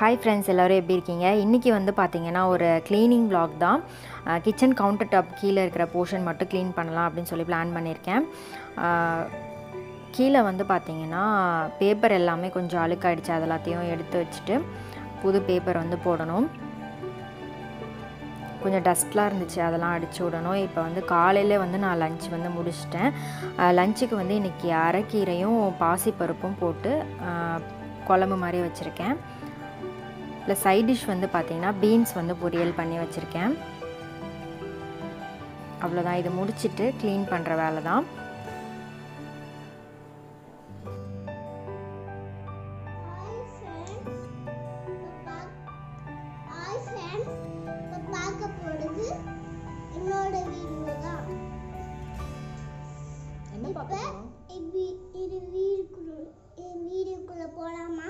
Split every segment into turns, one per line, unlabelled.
Hi friends எல்லோரும் எப்படி இருக்கீங்க? இன்றைக்கி வந்து பார்த்திங்கன்னா ஒரு க்ளீனிங் பிளாக் தான். கிச்சன் கவுண்டர் டாப் கீழே இருக்கிற போர்ஷன் மட்டும் க்ளீன் பண்ணலாம் அப்படின்னு சொல்லி பிளான் பண்ணியிருக்கேன். கீழே வந்து பார்த்திங்கன்னா பேப்பர் எல்லாமே கொஞ்சம் அழுக்காயிடுச்சு. அது எல்லாத்தையும் எடுத்து வச்சுட்டு புது பேப்பர் வந்து போடணும். கொஞ்சம் டஸ்ட்லாம் இருந்துச்சு. அதெல்லாம் அடித்து விடணும். இப்போ வந்து காலையில் வந்து நான் லஞ்ச் வந்து முடிச்சிட்டேன். லஞ்சுக்கு வந்து இன்றைக்கி அரைக்கீரையும் பாசிப்பருப்பும் போட்டு குழம்பு மாதிரி வச்சுருக்கேன். ப்ளஸ் சைட் டிஷ் வந்து பார்த்திங்கன்னா பீன்ஸ் வந்து பொரியல் பண்ணி வச்சுருக்கேன். அவ்வளோதான் இது முடிச்சுட்டு க்ளீன் பண்ணுற வேலை தான்
வீடுக்குள்ள போலாமா?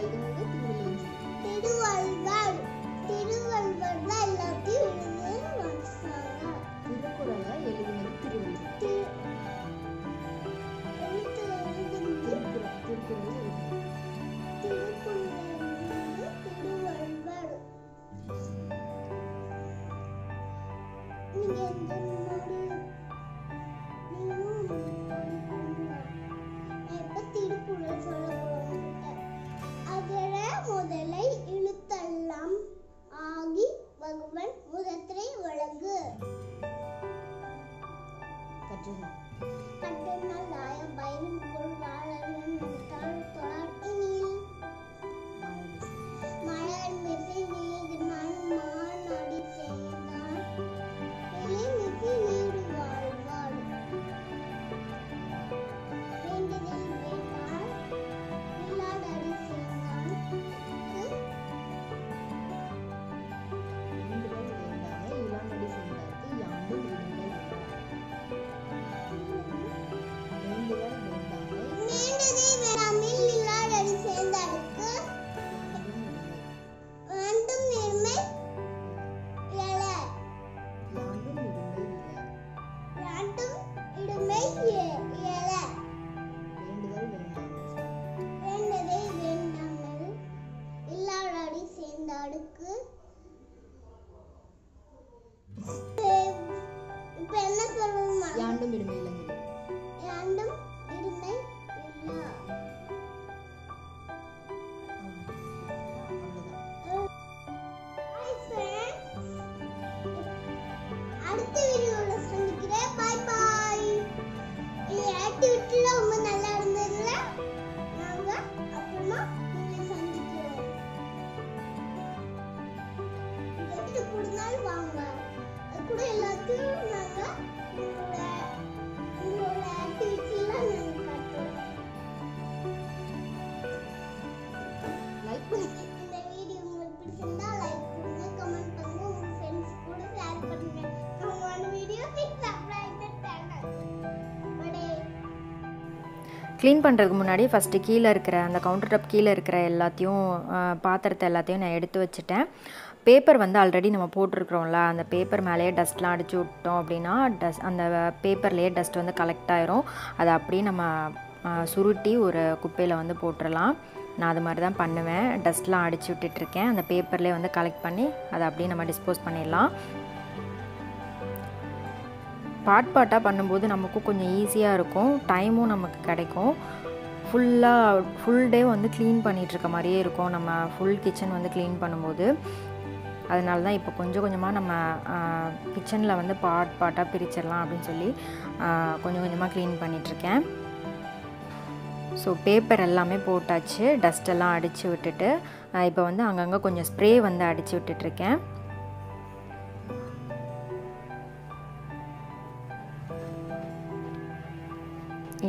Thank you. anterior
க்ளீன் பண்ணுறதுக்கு முன்னாடி ஃபஸ்ட்டு கீழே இருக்கிற அந்த கவுண்டர் டாப் கீழே இருக்கிற எல்லாத்தையும் பாத்திரத்தை எல்லாத்தையும் நான் எடுத்து வச்சுட்டேன். பேப்பர் வந்து ஆல்ரெடி நம்ம போட்டிருக்கிறோம்ல அந்த பேப்பர் மேலேயே டஸ்ட்லாம் அடிச்சு விட்டோம் அப்படின்னா டஸ்ட் அந்த பேப்பர்லேயே டஸ்ட் வந்து கலெக்ட் ஆயிரும். அதை அப்படியே நம்ம சுருட்டி ஒரு குப்பையில் வந்து போட்டுடலாம் நான் அது மாதிரி தான் பண்ணுவேன் டஸ்ட்லாம் அடிச்சு விட்டுட்டுருக்கேன் அந்த பேப்பர்லேயே வந்து கலெக்ட் பண்ணி அதை அப்படியே நம்ம டிஸ்போஸ் பண்ணிடலாம். பாட் பாட்டாக பண்ணும்போது நமக்கும் கொஞ்சம் ஈஸியாக இருக்கும். டைமும் நமக்கு கிடைக்கும். ஃபுல்லாக ஃபுல் டே வந்து க்ளீன் பண்ணிகிட்ருக்க மாதிரியே இருக்கும். நம்ம ஃபுல் கிச்சன் வந்து க்ளீன் பண்ணும்போது. அதனால தான் இப்போ கொஞ்சம் கொஞ்சமாக நம்ம கிச்சனில் வந்து பாட் பாட்டாக பிரிச்சிடலாம் அப்படின்னு சொல்லி கொஞ்சம் கொஞ்சமாக க்ளீன் பண்ணிகிட்ருக்கேன் ஸோ பேப்பர் எல்லாமே போட்டாச்சு. டஸ்டெல்லாம் அடித்து விட்டுட்டு இப்போ வந்து அங்கங்கே கொஞ்சம் ஸ்ப்ரே வந்து அடித்து விட்டுட்ருக்கேன்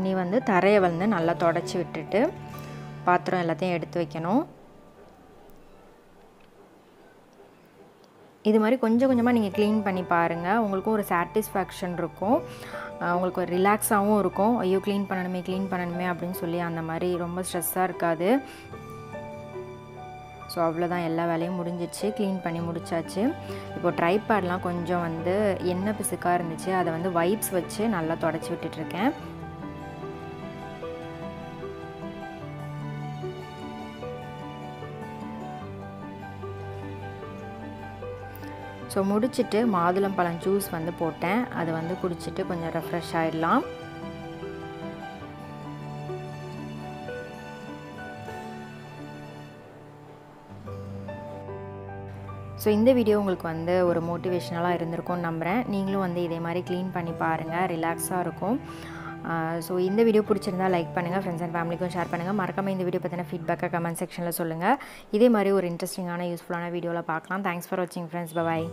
இனி வந்து தரையை வந்து நல்லா தொடச்சி விட்டுட்டு பாத்திரம் எல்லாத்தையும் எடுத்து வைக்கணும். இது மாதிரி கொஞ்சம் கொஞ்சமாக நீங்கள் க்ளீன் பண்ணி பாருங்கள் உங்களுக்கும் ஒரு சாட்டிஸ்ஃபேக்ஷன் இருக்கும். உங்களுக்கு ஒரு ரிலாக்ஸாகவும் இருக்கும். ஐயோ க்ளீன் பண்ணணுமே க்ளீன் பண்ணணுமே அப்படின்னு சொல்லி அந்த மாதிரி ரொம்ப ஸ்ட்ரெஸ்ஸாக இருக்காது. ஸோ அவ்வளோதான் எல்லா வேலையும் முடிஞ்சிச்சு க்ளீன் பண்ணி முடிச்சாச்சு. இப்போ ட்ரைபேட்லாம் கொஞ்சம் வந்து எண்ணெய் பிசுக்காக இருந்துச்சு. அதை வந்து வைப்ஸ் வச்சு நல்லா தொடச்சி விட்டுட்ருக்கேன் ஸோ முடிச்சுட்டு மாதுளம்பழம் ஜூஸ் வந்து போட்டேன். அதை வந்து குடிச்சிட்டு கொஞ்சம் ரெஃப்ரெஷ் ஆகிடலாம் ஸோ இந்த வீடியோ உங்களுக்கு வந்து ஒரு மோட்டிவேஷ்னலாக இருந்திருக்கும்னு நம்புகிறேன் நீங்களும் வந்து இதே மாதிரி க்ளீன் பண்ணி பாருங்கள் ரிலாக்ஸாக இருக்கும். ஸோ இந்த வீடியோ பிடிச்சிருந்தா லைக் பண்ணுங்கள் ஃப்ரெண்ட்ஸ் அண்ட் ஃபேமிலிக்கும் ஷேர் பண்ணுங்கள் மறக்காம இந்த வீடியோ பற்றின ஃபீட்பேக்கை கமெண்ட் செக்ஷனில் சொல்லுங்கள் இதே மாதிரி ஒரு இன்ட்ரெஸ்டிங்கான யூஸ்ஃபுல்லான வீடியோவில் பார்க்கலாம். தேங்க்ஸ் ஃபார் வாட்சிங் ஃப்ரெண்ட்ஸ் பபாய்